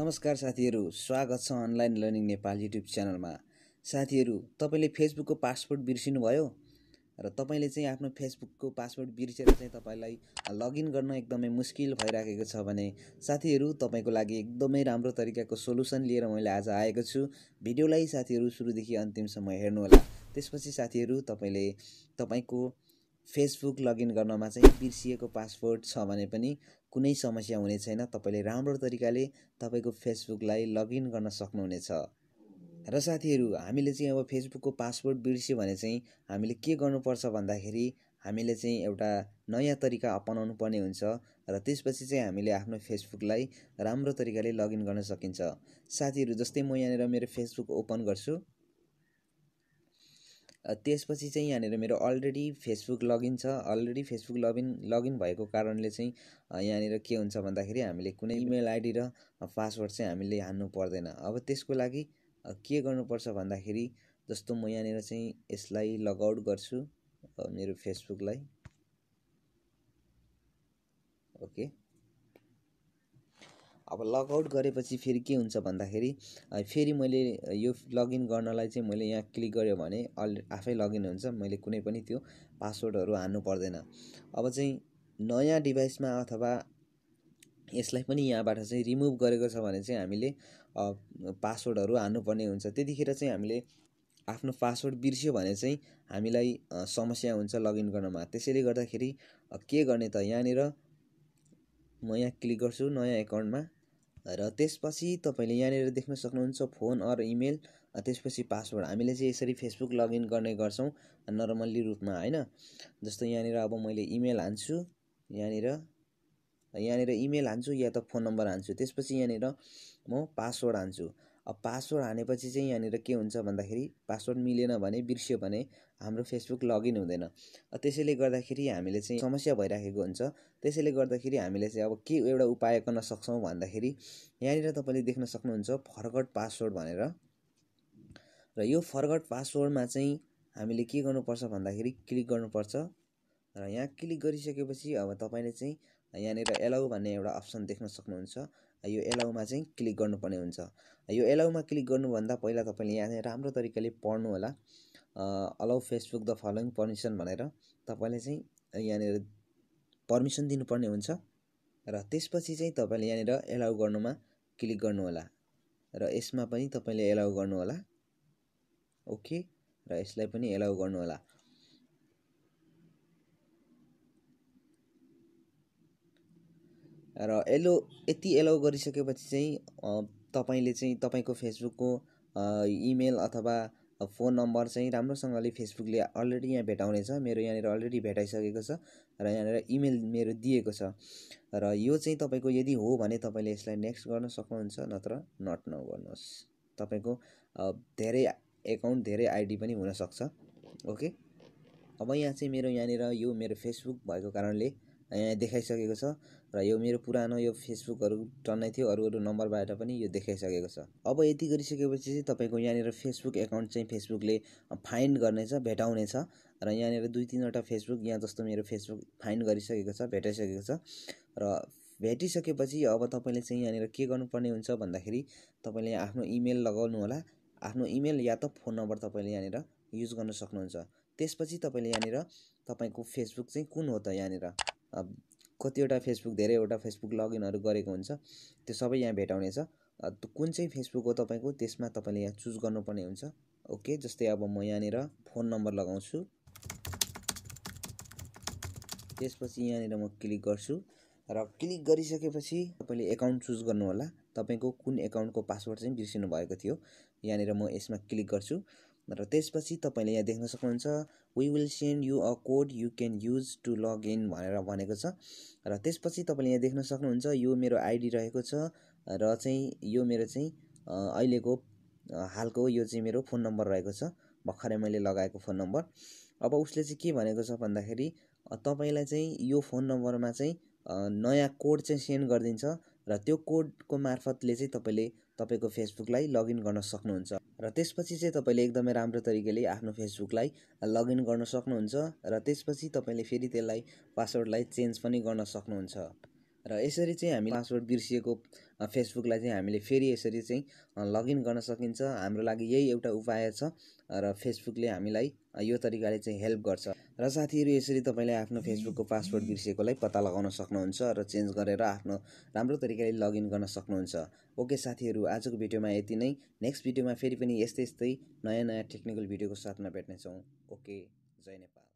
नमस्कार साथीहरू स्वागत छ अनलाइन लर्निङ नेपाल युट्युब च्यानलमा। साथीहरू तपाईँले फेसबुकको पासवर्ड बिर्सिनुभयो? र तपाईँले चाहिँ आफ्नो फेसबुकको पासवर्ड बिर्सेर चाहिँ तपाईँलाई लगइन गर्न एकदमै मुस्किल भइराखेको छ भने साथीहरू तपाईँको लागि एकदमै राम्रो तरिकाको सोलुसन लिएर मैले आज आएको छु। भिडियोलाई साथीहरू सुरुदेखि अन्तिमसम्म हेर्नुहोला। त्यसपछि साथीहरू तपाईँले तपाईँको फेसबुक लगइन गर्नमा चाहिँ बिर्सिएको पासवर्ड छ भने पनि कुनै समस्या हुने छैन। तपाईँले राम्रो तरिकाले तपाईँको फेसबुकलाई लगइन गर्न सक्नुहुनेछ। र साथीहरू हामीले चाहिँ अब फेसबुकको पासवर्ड बिर्स्यो भने चाहिँ हामीले के गर्नुपर्छ भन्दाखेरि हामीले चाहिँ एउटा नयाँ तरिका अपनाउनु पर्ने हुन्छ र त्यसपछि चाहिँ हामीले आफ्नो फेसबुकलाई राम्रो तरिकाले लगइन गर्न सकिन्छ। साथीहरू जस्तै म यहाँनिर मेरो फेसबुक ओपन गर्छु। त्यसपछि चाहिँ यहाँनिर मेरो अलरेडी फेसबुक लगइन छ। अलरेडी फेसबुक लगइन लगइन भएको कारणले चाहिँ यहाँनिर के हुन्छ भन्दाखेरि हामीले कुनै इमेल आइडी र पासवर्ड चाहिँ हामीले हान्नु पर्दैन। अब त्यसको लागि के गर्नुपर्छ भन्दाखेरि जस्तो म यहाँनिर चाहिँ यसलाई लगआउट गर्छु मेरो फेसबुकलाई ओके। अब लगआउट गरेपछि फेरि के हुन्छ भन्दाखेरि फेरि मैले यो लगइन गर्नलाई चाहिँ मैले यहाँ क्लिक गरेँ भने अल आफै लगइन हुन्छ मैले कुनै पनि त्यो पासवर्डहरू हान्नु पर्दैन। अब चाहिँ नयाँ डिभाइसमा अथवा यसलाई पनि यहाँबाट चाहिँ रिमुभ गरेको छ भने चाहिँ हामीले पासवर्डहरू हान्नुपर्ने हुन्छ। त्यतिखेर चाहिँ हामीले आफ्नो पासवर्ड बिर्स्यो भने चाहिँ हामीलाई समस्या हुन्छ लगइन गर्नमा। त्यसैले गर्दाखेरि के गर्ने त यहाँनिर म यहाँ क्लिक गर्छु नयाँ एकाउन्टमा। र त्यसपछि तपाईँले यहाँनिर देख्न सक्नुहुन्छ फोन अर इमेल त्यसपछि पासवर्ड। हामीले चाहिँ यसरी फेसबुक लगइन गर्ने गर्छौँ नर्मल्ली रूपमा होइन? जस्तो यहाँनिर अब मैले इमेल हान्छु यहाँनिर यहाँनिर इमेल हान्छु या त फोन नम्बर हान्छु। त्यसपछि यहाँनिर म पासवर्ड हान्छु। अब पासवर्ड हानेपछि चाहिँ यहाँनिर के हुन्छ भन्दाखेरि पासवर्ड मिलेन भने बिर्स्यो भने हाम्रो फेसबुक लगइन हुँदैन। त्यसैले गर्दाखेरि हामीले चाहिँ समस्या भइराखेको हुन्छ। त्यसैले गर्दाखेरि हामीले चाहिँ अब के एउटा उपाय गर्न सक्छौँ भन्दाखेरि यहाँनिर तपाईँले देख्न सक्नुहुन्छ फरगट पासवर्ड भनेर। र यो फरगट पासवर्डमा चाहिँ हामीले के गर्नुपर्छ भन्दाखेरि क्लिक गर्नुपर्छ। र यहाँ क्लिक गरिसकेपछि अब तपाईँले चाहिँ यहाँनिर एलाउ भन्ने एउटा अप्सन देख्न सक्नुहुन्छ। यो एलाउमा चाहिँ क्लिक गर्नुपर्ने हुन्छ। यो एलाउमा क्लिक गर्नुभन्दा पहिला तपाईँले यहाँ राम्रो तरिकाले पढ्नु होला। Allow Facebook the following permission भनेर तपाईँले चाहिँ यहाँनिर पर्मिसन दिनुपर्ने हुन्छ। र त्यसपछि चाहिँ तपाईँले यहाँनिर एलाउ गर्नुमा क्लिक गर्नु होला। र यसमा पनि तपाईँले एलाउ गर्नु होला। ओके? र यसलाई पनि एलाउ गर्नु र एलो यति एलाउ गरिसकेपछि चाहिँ तपाईँले चाहिँ तपाईँको फेसबुकको इमेल अथवा फोन नम्बर चाहिँ राम्रोसँगले फेसबुकले अलरेडी यहाँ भेटाउनेछ मेरो यहाँनिर अलरेडी भेटाइसकेको छ र यहाँनिर इमेल मेरो दिएको छ। र यो चाहिँ तपाईँको यदि हो भने तपाईँले यसलाई नेक्स्ट गर्न सक्नुहुन्छ नत्र नट नगर्नुहोस्। तपाईँको धेरै एकाउन्ट धेरै आइडी पनि हुनसक्छ। ओके अब यहाँ चाहिँ मेरो यहाँनिर यो मेरो फेसबुक भएको कारणले देखाइसकेको छ। र यो मेरो पुरानो यो फेसबुकहरू टन्नै थियो अरू अरू नम्बरबाट पनि यो देखाइसकेको छ। अब यति गरिसकेपछि चाहिँ तपाईँको यहाँनिर फेसबुक एकाउन्ट चाहिँ फेसबुकले फाइन्ड गर्नेछ भेटाउनेछ। र यहाँनिर दुई तिनवटा फेसबुक यहाँ जस्तो मेरो फेसबुक फाइन्ड गरिसकेको छ भेटाइसकेको छ। र भेटिसकेपछि अब तपाईँले चाहिँ यहाँनिर के गर्नुपर्ने हुन्छ भन्दाखेरि तपाईँले आफ्नो इमेल लगाउनु होला। आफ्नो इमेल या त फोन नम्बर तपाईँले यहाँनिर युज गर्न सक्नुहुन्छ। त्यसपछि तपाईँले यहाँनिर तपाईँको फेसबुक चाहिँ कुन हो त यहाँनिर? कतिवटा फेसबुक धेरैवटा फेसबुक लगइनहरू गरेको हुन्छ। त्यो सबै यहाँ भेटाउनेछ कुन चाहिँ फेसबुक हो तपाईँको? त्यसमा तपाईँले यहाँ चुज गर्नुपर्ने हुन्छ। ओके जस्तै अब म यहाँनिर फोन नम्बर लगाउँछु। त्यसपछि यहाँनिर म क्लिक गर्छु। र क्लिक गरिसकेपछि तपाईँले एकाउन्ट चुज गर्नु होला तपाईँको कुन एकाउन्टको पासवर्ड चाहिँ बिर्सिनु भएको थियो। यहाँनिर म यसमा क्लिक गर्छु। र त्यसपछि तपाईँले यहाँ देख्न सक्नुहुन्छ we will send you a code you can use to log in भनेर भनेको छ। र त्यसपछि तपाईँले यहाँ देख्न सक्नुहुन्छ यो मेरो आइडी रहेको छ र चाहिँ यो मेरो चाहिँ अहिलेको हालको यो चाहिँ मेरो फोन नम्बर रहेको छ। भर्खरै मैले लगाएको फोन नम्बर। अब उसले चाहिँ के भनेको छ भन्दाखेरि तपाईँलाई चाहिँ यो फोन नम्बरमा चाहिँ नयाँ कोड चाहिँ सेन्ड गरिदिन्छ र त्यो कोडको मार्फतले चाहिँ तपाईँले तपाईँको फेसबुकलाई लगइन गर्न सक्नुहुन्छ। र त्यसपछि चाहिँ तपाईँले एकदमै राम्रो तरिकाले आफ्नो फेसबुकलाई लगइन गर्न सक्नुहुन्छ र त्यसपछि तपाईँले फेरि त्यसलाई पासवर्डलाई चेन्ज पनि गर्न सक्नुहुन्छ। र यसरी चाहिँ हामी पासवर्ड बिर्सिएको फेसबुकलाई चाहिँ हामीले फेरि यसरी चाहिँ लगइन गर्न सकिन्छ। हाम्रो लागि यही एउटा उपाय छ र फेसबुकले हामीलाई यो तरिकाले चाहिँ हेल्प गर्छ। र साथीहरू यसरी तपाईँले आफ्नो फेसबुकको पासवर्ड बिर्सिएकोलाई पत्ता लगाउन सक्नुहुन्छ र चेन्ज गरेर आफ्नो राम्रो तरिकाले लगइन गर्न सक्नुहुन्छ। ओके साथीहरू आजको भिडियोमा यति नै। नेक्स्ट भिडियोमा फेरि पनि यस्तै यस्तै नयाँ नयाँ टेक्निकल भिडियोको साथमा भेट्नेछौँ। ओके जय नेपाल।